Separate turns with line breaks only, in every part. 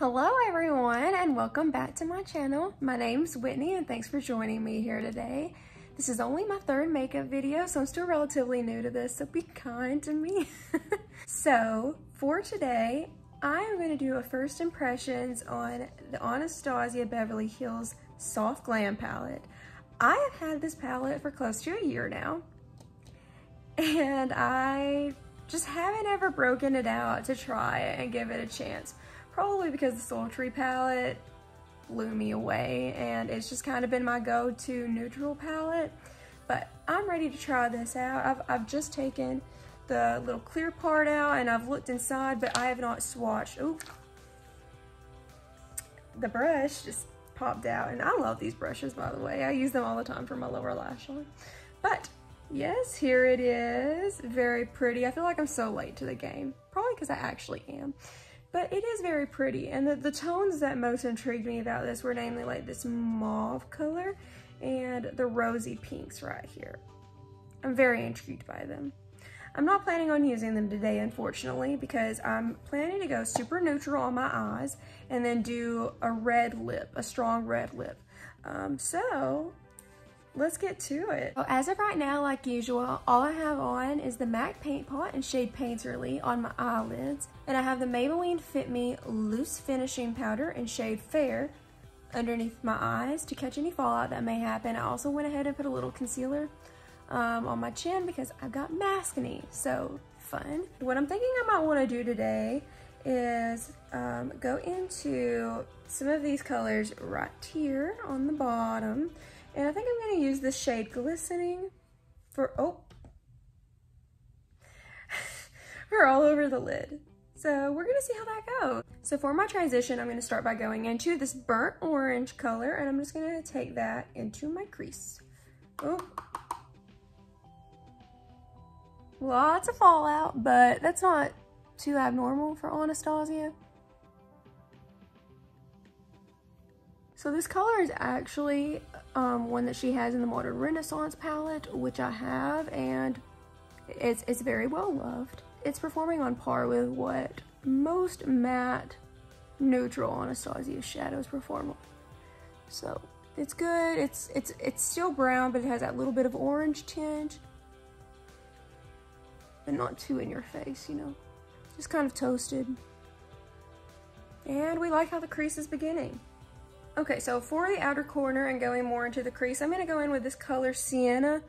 Hello everyone and welcome back to my channel. My name's Whitney and thanks for joining me here today. This is only my third makeup video so I'm still relatively new to this so be kind to me. so for today I am going to do a first impressions on the Anastasia Beverly Hills Soft Glam palette. I have had this palette for close to a year now and I just haven't ever broken it out to try it and give it a chance. Probably because the Sultry palette blew me away and it's just kind of been my go-to neutral palette. But I'm ready to try this out. I've, I've just taken the little clear part out and I've looked inside, but I have not swatched. Ooh, the brush just popped out and I love these brushes by the way. I use them all the time for my lower lash line. But yes, here it is. Very pretty. I feel like I'm so late to the game. Probably because I actually am. But it is very pretty. And the, the tones that most intrigued me about this were namely like this mauve color and the rosy pinks right here. I'm very intrigued by them. I'm not planning on using them today, unfortunately, because I'm planning to go super neutral on my eyes and then do a red lip, a strong red lip. Um, so let's get to it. Well, as of right now, like usual, all I have on is the MAC Paint Pot in shade Painterly on my eyelids. And I have the Maybelline Fit Me Loose Finishing Powder in shade Fair underneath my eyes to catch any fallout that may happen. I also went ahead and put a little concealer um, on my chin because I've got maskne, so fun. What I'm thinking I might want to do today is um, go into some of these colors right here on the bottom and I think I'm going to use the shade Glistening for, oh, for all over the lid. So we're gonna see how that goes. So for my transition, I'm gonna start by going into this burnt orange color and I'm just gonna take that into my crease. Oh. Lots of fallout, but that's not too abnormal for Anastasia. So this color is actually um, one that she has in the Modern Renaissance palette, which I have, and it's, it's very well loved. It's performing on par with what most matte neutral Anastasia shadows perform on. So it's good. It's, it's, it's still brown, but it has that little bit of orange tinge. But not too in your face, you know. Just kind of toasted. And we like how the crease is beginning. Okay, so for the outer corner and going more into the crease, I'm going to go in with this color Sienna.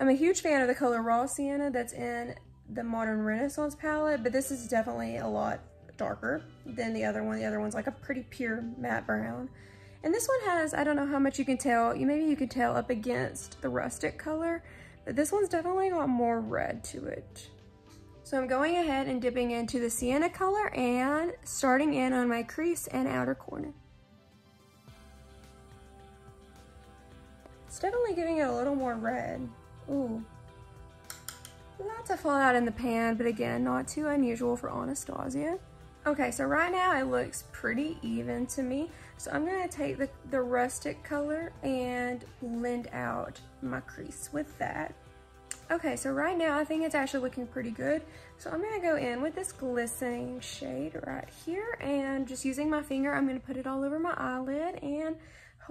I'm a huge fan of the color Raw Sienna that's in the Modern Renaissance palette, but this is definitely a lot darker than the other one. The other one's like a pretty pure matte brown. And this one has, I don't know how much you can tell, you maybe you can tell up against the rustic color, but this one's definitely got more red to it. So I'm going ahead and dipping into the sienna color and starting in on my crease and outer corner. Definitely giving it a little more red. Ooh. Lots of fallout in the pan, but again, not too unusual for Anastasia. Okay, so right now it looks pretty even to me. So I'm gonna take the, the rustic color and blend out my crease with that. Okay, so right now I think it's actually looking pretty good. So I'm gonna go in with this glistening shade right here and just using my finger, I'm gonna put it all over my eyelid and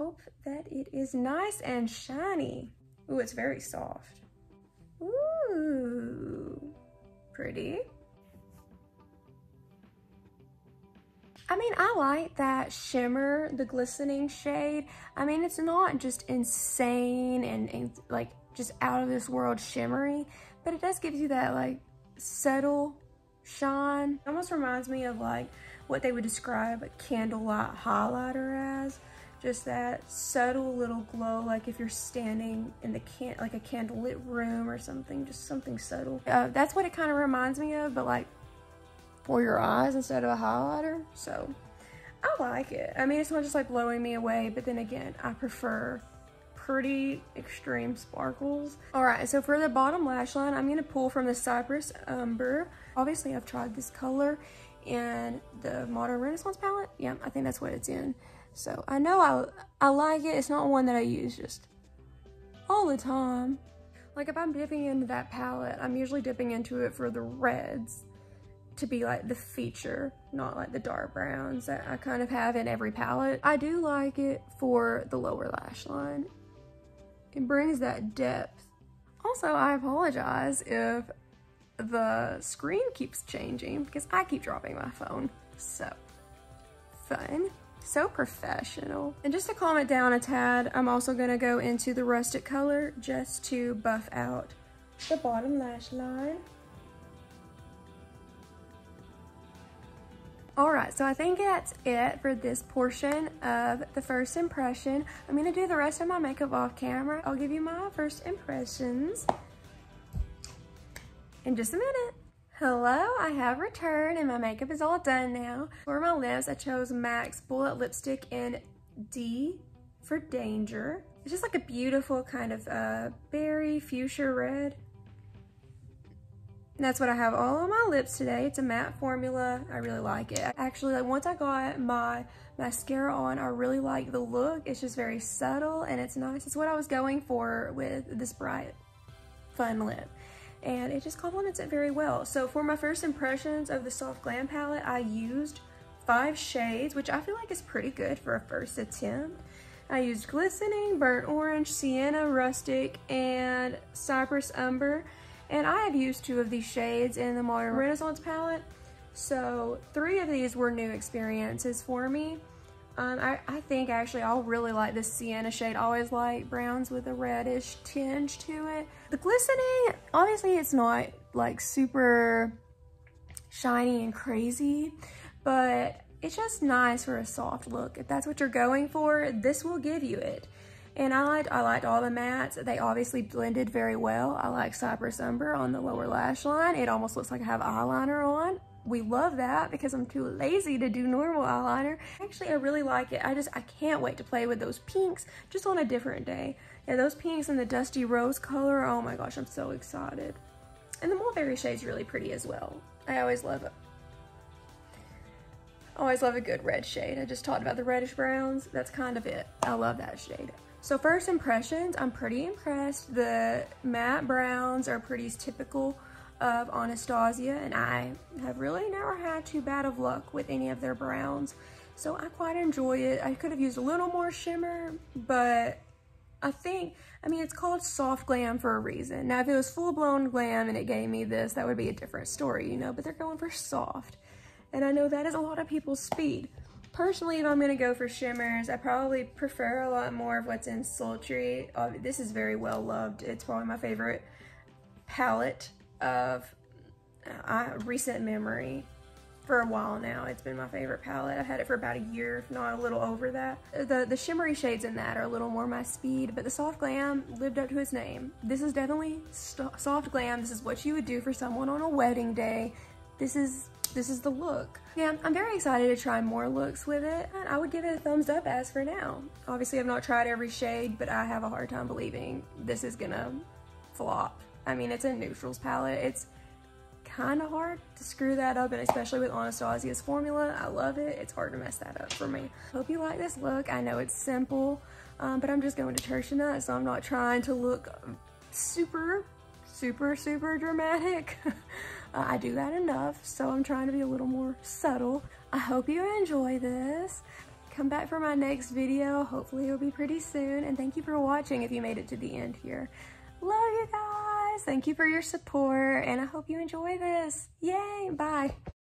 hope that it is nice and shiny. Ooh, it's very soft. Ooh, pretty. I mean, I like that shimmer, the glistening shade. I mean, it's not just insane and, and like just out of this world shimmery, but it does give you that like subtle shine. It almost reminds me of like what they would describe a candlelight highlighter as just that subtle little glow like if you're standing in the can like a candlelit room or something just something subtle. Uh, that's what it kind of reminds me of but like for your eyes instead of a highlighter. So I like it. I mean it's not just like blowing me away but then again I prefer pretty extreme sparkles. All right so for the bottom lash line I'm gonna pull from the Cypress Umber obviously I've tried this color in the Modern Renaissance palette yeah I think that's what it's in so I know I, I like it. It's not one that I use just all the time. Like if I'm dipping into that palette, I'm usually dipping into it for the reds to be like the feature, not like the dark browns that I kind of have in every palette. I do like it for the lower lash line. It brings that depth. Also, I apologize if the screen keeps changing because I keep dropping my phone. So, fun. So professional. And just to calm it down a tad, I'm also gonna go into the rustic color just to buff out the bottom lash line. All right, so I think that's it for this portion of the first impression. I'm gonna do the rest of my makeup off camera. I'll give you my first impressions in just a minute. Hello, I have returned and my makeup is all done now. For my lips, I chose MAC's Bullet Lipstick in D for Danger. It's just like a beautiful kind of uh, berry fuchsia red. That's what I have all on my lips today. It's a matte formula. I really like it. Actually, like once I got my mascara on, I really like the look. It's just very subtle and it's nice. It's what I was going for with this bright, fun lip and it just complements it very well. So for my first impressions of the Soft Glam palette, I used five shades, which I feel like is pretty good for a first attempt. I used Glistening, Burnt Orange, Sienna, Rustic, and Cypress Umber. And I have used two of these shades in the Modern Renaissance palette. So three of these were new experiences for me. Um, I, I, think actually I'll really like this sienna shade. Always like browns with a reddish tinge to it. The glistening, obviously it's not like super shiny and crazy, but it's just nice for a soft look. If that's what you're going for, this will give you it. And I liked, I liked all the mattes. They obviously blended very well. I like Cypress Umber on the lower lash line. It almost looks like I have eyeliner on we love that because I'm too lazy to do normal eyeliner. Actually, I really like it. I just, I can't wait to play with those pinks just on a different day. Yeah, those pinks and the dusty rose color, oh my gosh, I'm so excited. And the mulberry shade's really pretty as well. I always love it. Always love a good red shade. I just talked about the reddish browns. That's kind of it. I love that shade. So first impressions, I'm pretty impressed. The matte browns are pretty typical of Anastasia and I have really never had too bad of luck with any of their browns. So I quite enjoy it. I could have used a little more shimmer, but I think, I mean, it's called soft glam for a reason. Now, if it was full-blown glam and it gave me this, that would be a different story, you know, but they're going for soft. And I know that is a lot of people's speed. Personally, if I'm to go for shimmers, I probably prefer a lot more of what's in Sultry. Uh, this is very well loved. It's probably my favorite palette of uh, recent memory for a while now. It's been my favorite palette. I've had it for about a year, if not a little over that. The, the shimmery shades in that are a little more my speed, but the soft glam lived up to its name. This is definitely soft glam. This is what you would do for someone on a wedding day. This is this is the look. Yeah, I'm very excited to try more looks with it. And I would give it a thumbs up as for now. Obviously, I've not tried every shade, but I have a hard time believing this is gonna flop. I mean, it's a neutrals palette. It's kind of hard to screw that up, and especially with Anastasia's formula. I love it. It's hard to mess that up for me. Hope you like this look. I know it's simple, um, but I'm just going to church tonight, so I'm not trying to look super, super, super dramatic. uh, I do that enough, so I'm trying to be a little more subtle. I hope you enjoy this. Come back for my next video. Hopefully it'll be pretty soon. And thank you for watching if you made it to the end here. Love you guys. Thank you for your support and I hope you enjoy this. Yay. Bye.